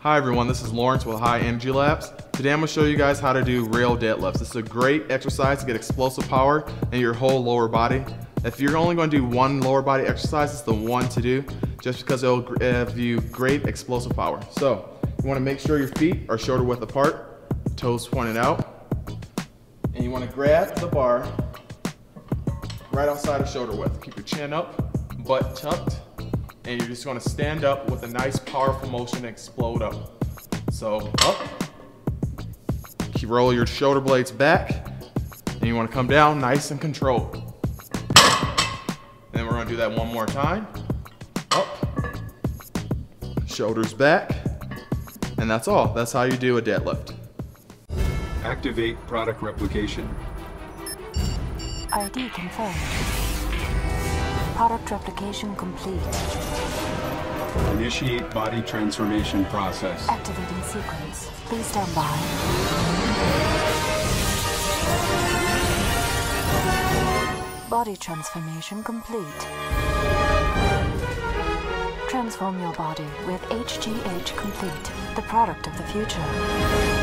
Hi everyone, this is Lawrence with High Energy Labs. Today I'm going to show you guys how to do rail deadlifts. This is a great exercise to get explosive power in your whole lower body. If you're only going to do one lower body exercise, it's the one to do, just because it'll uh, give you great explosive power. So, you want to make sure your feet are shoulder width apart, toes pointed out, and you want to grab the bar right outside of shoulder width. Keep your chin up, butt tucked, and you're just gonna stand up with a nice powerful motion and explode up. So up, you roll your shoulder blades back, and you wanna come down nice and controlled. And then we're gonna do that one more time. Up, shoulders back, and that's all. That's how you do a deadlift. Activate product replication. ID confirmed. Product replication complete. Initiate body transformation process. Activating sequence. Please stand by. Body transformation complete. Transform your body with HGH Complete, the product of the future.